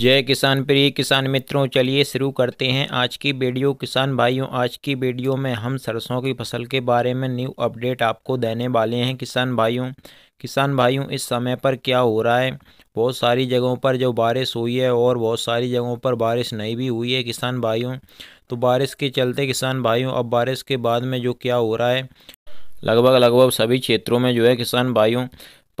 जय किसान प्रिय किसान मित्रों, चलिए शुरू करते हैं आज की वीडियो। किसान भाइयों, आज की वीडियो में हम सरसों की फ़सल के बारे में न्यू अपडेट आपको देने वाले हैं। किसान भाइयों किसान भाइयों, इस समय पर क्या हो रहा है? बहुत सारी जगहों पर जो बारिश हुई है और बहुत सारी जगहों पर बारिश नहीं भी हुई है किसान भाइयों। तो बारिश के चलते किसान भाइयों, अब बारिश के बाद में जो क्या हो रहा है? लगभग लगभग सभी क्षेत्रों में जो है किसान भाइयों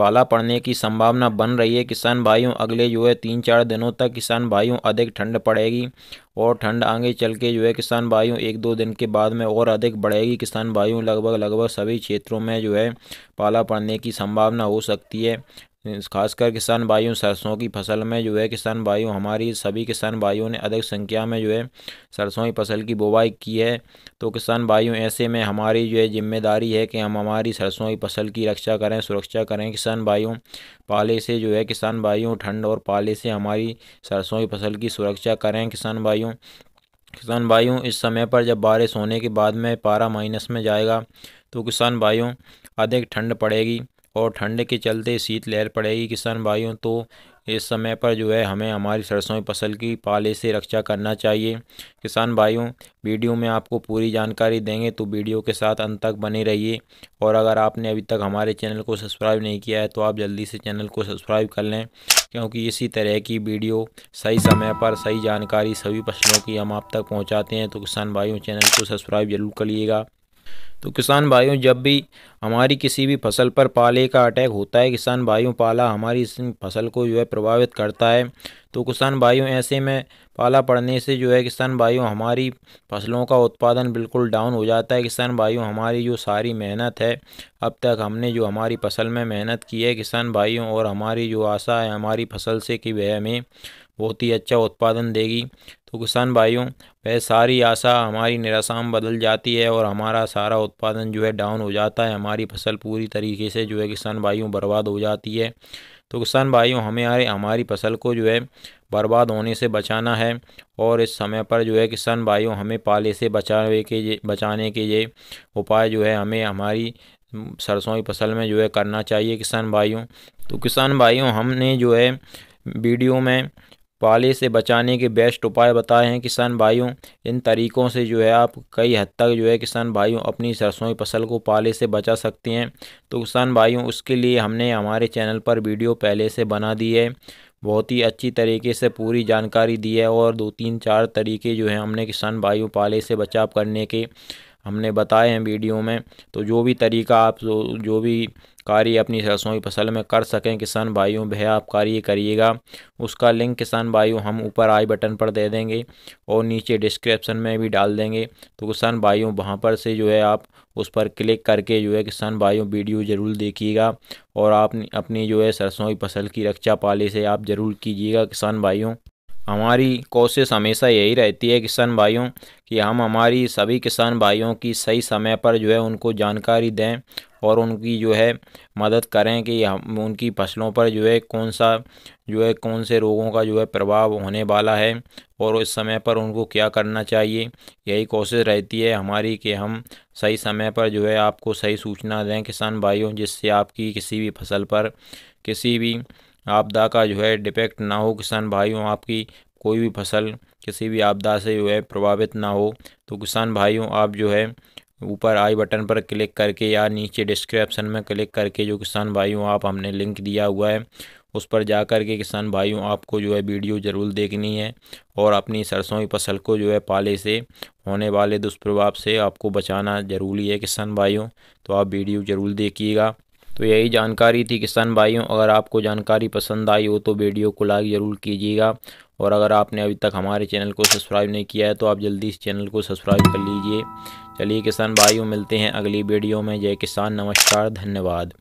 पाला पड़ने की संभावना बन रही है। किसान भाइयों, अगले जो है तीन चार दिनों तक किसान भाइयों, अधिक ठंड पड़ेगी और ठंड आगे चल के जो है किसान भाइयों, एक दो दिन के बाद में और अधिक बढ़ेगी। किसान भाइयों, लगभग लगभग सभी क्षेत्रों में जो है पाला पड़ने की संभावना हो सकती है। खासकर किसान भाइयों, सरसों की फ़सल में जो है किसान भाइयों, हमारी सभी किसान भाइयों ने अधिक संख्या में जो है सरसों की फ़सल की बुवाई की है। तो किसान भाइयों, ऐसे में हमारी जो है ज़िम्मेदारी है कि हम हमारी सरसों की फ़सल की रक्षा करें, सुरक्षा करें किसान भाइयों। पाले से जो है किसान भाइयों, ठंड और पाले से हमारी सरसों की फ़सल की सुरक्षा करें किसान भाइयों। किसान भाइयों, इस समय पर जब बारिश होने के बाद में पारा माइनस में जाएगा तो किसान भाइयों, अधिक ठंड पड़ेगी। और ठंड के चलते शीत लहर पड़ेगी किसान भाइयों तो इस समय पर जो है हमें हमारी सरसों की फ़सल की पाले से रक्षा करना चाहिए। किसान भाइयों, वीडियो में आपको पूरी जानकारी देंगे तो वीडियो के साथ अंत तक बने रहिए। और अगर आपने अभी तक हमारे चैनल को सब्सक्राइब नहीं किया है तो आप जल्दी से चैनल को सब्सक्राइब कर लें, क्योंकि इसी तरह की वीडियो सही समय पर, सही जानकारी सभी फ़सलों की हम आप तक पहुँचाते हैं। तो किसान भाइयों, चैनल को सब्सक्राइब ज़रूर करिएगा। तो किसान भाइयों, जब भी हमारी किसी भी फ़सल पर पाले का अटैक होता है, किसान भाइयों, पाला हमारी इस फ़सल को जो है प्रभावित करता है। तो किसान भाइयों, ऐसे में पाला पड़ने से जो है किसान भाइयों, हमारी फ़सलों का उत्पादन बिल्कुल डाउन हो जाता है। किसान भाइयों, हमारी जो सारी मेहनत है, अब तक हमने जो हमारी फ़सल में मेहनत की है, किसान भाइयों और हमारी जो आशा है, हमारी फ़सल से कि वह हमें बहुत ही अच्छा उत्पादन देगी। तो किसान भाइयों, वह सारी आशा, हमारी निराशा में बदल जाती है और हमारा सारा उत्पादन जो है डाउन हो जाता है। हमारी फ़सल पूरी तरीके से जो है किसान भाइयों बर्बाद हो जाती है। तो किसान भाइयों, हमें हमारी फ़सल को जो है बर्बाद होने से बचाना है और इस समय पर जो है किसान भाइयों, हमें पाले से बचाने के बचाने के ये उपाय जो है हमें हमारी सरसों की फ़सल में जो है करना चाहिए किसान भाइयों। तो किसान भाइयों, हमने जो है वीडियो में पाले से बचाने के बेस्ट उपाय बताए हैं किसान भाइयों। इन तरीक़ों से जो है आप कई हद तक जो है किसान भाइयों अपनी सरसों की फ़सल को पाले से बचा सकते हैं। तो किसान भाइयों, उसके लिए हमने हमारे चैनल पर वीडियो पहले से बना दी है। बहुत ही अच्छी तरीके से पूरी जानकारी दी है और दो तीन चार तरीके जो है हमने किसान भाइयों पाले से बचाव करने के। हमने बताए हैं वीडियो में तो जो भी तरीका आप जो, जो भी कार्य अपनी सरसों की फ़सल में कर सकें किसान भाइयों वह आप कार्य करिएगा। उसका लिंक किसान भाइयों हम ऊपर आई बटन पर दे देंगे और नीचे डिस्क्रिप्शन में भी डाल देंगे। तो किसान भाइयों वहाँ पर से जो है आप उस पर क्लिक करके जो है किसान भाइयों वीडियो ज़रूर देखिएगा और आप अपनी जो है सरसों की फ़सल की रक्षा पाले से आप ज़रूर कीजिएगा किसान भाइयों। हमारी कोशिश हमेशा यही रहती है किसान भाइयों, कि हम हमारी सभी किसान भाइयों की सही समय पर जो है उनको जानकारी दें और उनकी जो है मदद करें कि हम, उनकी फ़सलों पर जो है कौन सा जो है कौन से रोगों का जो है प्रभाव होने वाला है और इस समय पर उनको क्या करना चाहिए। यही कोशिश रहती है हमारी कि हम सही समय पर जो है आपको सही सूचना दें किसान भाइयों, जिससे आपकी किसी भी फ़सल पर किसी भी आपदा का जो है डिफेक्ट ना हो, किसान भाइयों, आपकी कोई भी फ़सल किसी भी आपदा से जो है प्रभावित ना हो तो किसान भाइयों, आप जो है ऊपर आई बटन पर क्लिक करके या नीचे डिस्क्रिप्शन में क्लिक करके जो किसान भाइयों, आप हमने लिंक दिया हुआ है, उस पर जा कर के किसान भाइयों, आपको जो है वीडियो ज़रूर देखनी है और अपनी सरसों की फ़सल को जो है पाले से, होने वाले दुष्प्रभाव से आपको बचाना ज़रूरी है किसान भाइयों तो आप वीडियो ज़रूर देखिएगा। तो यही जानकारी थी किसान भाइयों। अगर आपको जानकारी पसंद आई हो तो वीडियो को लाइक ज़रूर कीजिएगा। और अगर आपने अभी तक हमारे चैनल को सब्सक्राइब नहीं किया है तो आप जल्दी इस चैनल को सब्सक्राइब कर लीजिए। चलिए किसान भाइयों, मिलते हैं अगली वीडियो में। जय किसान, नमस्कार, धन्यवाद।